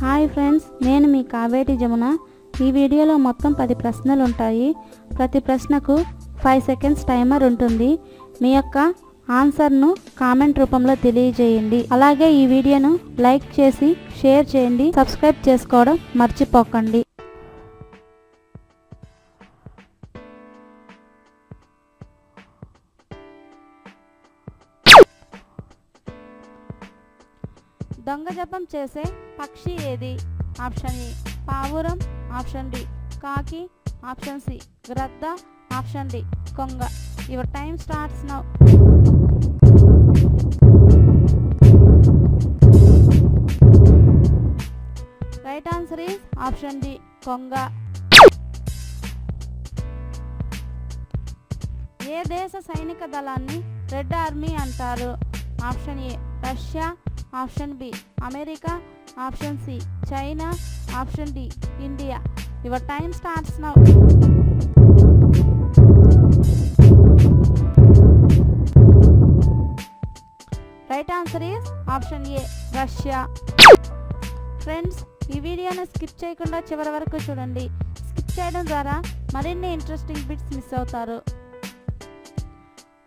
Hi friends నేను మీ కావేటి జమున. ఈ వీడియోలో మొత్తం పది ప్రశ్నలు ఉంటాయి ప్రతి ప్రశ్నకు ఫైవ్ సెకండ్స్ టైమర్ ఉంటుంది. మీ యొక్క ఆన్సర్ను కామెంట్ రూపంలో తెలియజేయండి. అలాగే ఈ వీడియోను లైక్ చేసి షేర్ చేయండి. సబ్స్క్రైబ్ చేసుకోవడం మర్చిపోకండి. దొంగ జపం చేసే పక్షి ఏది? Option A. పావురం. Option D. కాకి. Option C. గ్రద్ద. Option D. కొంగ. Your time starts now. Right answer is option D. కొంగ. ఏ దేశ సైనిక దళాన్ని రెడ్ ఆర్మీ అంటారు? Option A. Russia. Option B America option C China option D India. Your time starts now. Right answer is option A Russia. Friends ఈ వీడియోను skip చేయకుండా చివరి వరకు చూడండి. స్కిప్ చేయడం ద్వారా మరిన్ని ఇంట్రెస్టింగ్ బిట్స్ మిస్ అవుతారు.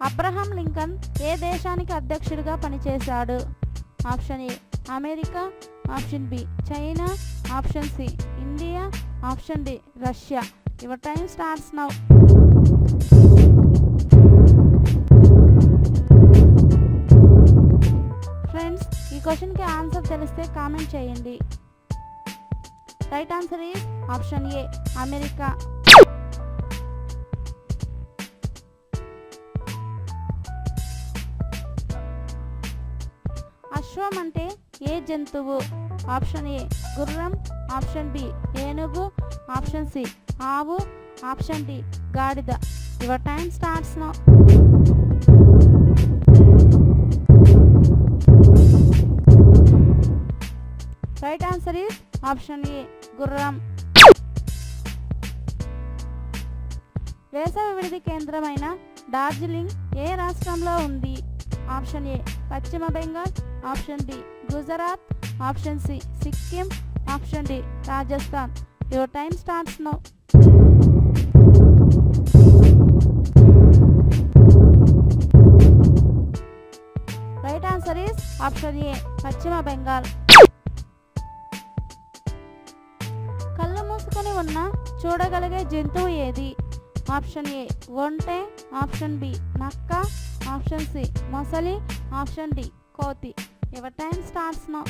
అబ్రహం లింకన్ ఏ దేశానికి అధ్యక్షుడిగా పనిచేశాడు? Option A America option B China option C India option D Russia your time starts now friends ఈ క్వశ్చన్కి ఆన్సర్ తెలిస్తే కామెంట్ చేయండి. Right answer is option A America అశ్వం అంటే ఏ జంతువు? ఆప్షన్ ఏ గుర్రం ఆప్షన్ బి ఏనుగు ఆప్షన్ సి ఆవు ఆప్షన్ డి గాడిద. Your time starts now right answer is option A గుర్రం. వేసవి విడిది కేంద్రమైన డార్జిలింగ్ ఏ రాష్ట్రంలో ఉంది? ఆప్షన్ ఏ పశ్చిమ Bengal option D Gujarat option C Sikkim option D Rajasthan. Your time starts now. Right answer is option A పశ్చిమ బెంగాల్. కళ్ళు మూసుకొని ఉన్న చూడగలిగే జంతువు ఏది? ఆప్షన్ ఏ ఒంటె ఆప్షన్ బి నక్క ఆప్షన్ సి. మొసలి. Option D. కోతి. Your time starts now.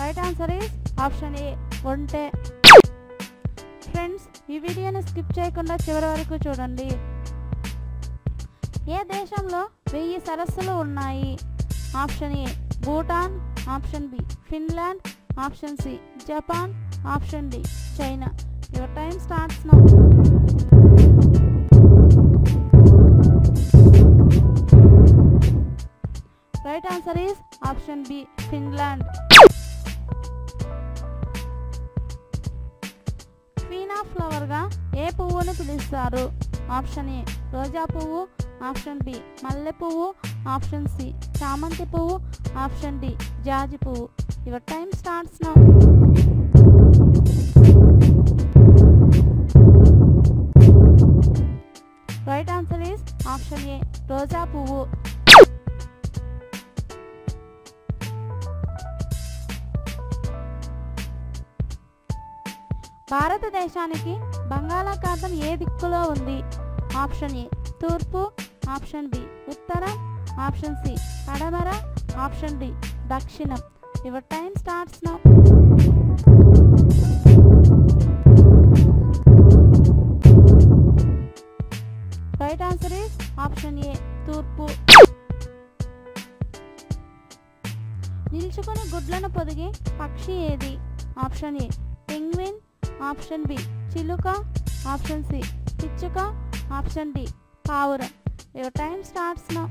Right answer is option A ఒంటె ఫ్రెండ్స్ ఈ వీడియోని స్కిప్ చేయకుండా చివరి వరకు చూడండి. ఏ దేశంలో వెయ్యి సరస్సులు ఉన్నాయి? Option A Bhutan. Option B Finland. Option C Japan. Option D China. Your time starts now right answer is option B Finland పీనా ఫ్లవర్గా ఏ పువ్వును పిలుస్తారు? ఆప్షన్ ఏ రోజా పువ్వు. ఆప్షన్ బి మల్లె పువ్వు. ఆప్షన్ సి చామంతి పువ్వు. ఆప్షన్ డి జాజి పువ్వు. యువర్ టైం స్టార్ట్స్ నౌ రోజా పువ్వు భారతదేశానికి బంగాళాఖాతం ఏ దిక్కులో ఉంది? ఆప్షన్ ఏ తూర్పు. ఆప్షన్ బి ఉత్తరం. ఆప్షన్ సి పడమర ఆప్షన్ డి దక్షిణం. Your time starts now. ఏ నిల్చుకుని గుడ్లను పొదిగే పక్షి ఏది? Option A. Penguin option B. చిలుక ఆప్షన్ సి. పిచ్చుక ఆప్షన్ డి. పావురం. Your time starts now.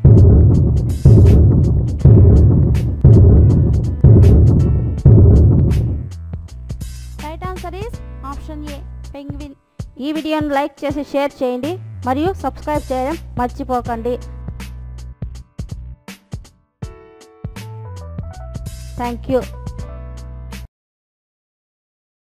Right answer is option A penguin. ఈ వీడియోను లైక్ చేసి షేర్ చేయండి మరియు సబ్స్క్రైబ్ చేయడం మర్చిపోకండి. Thank you.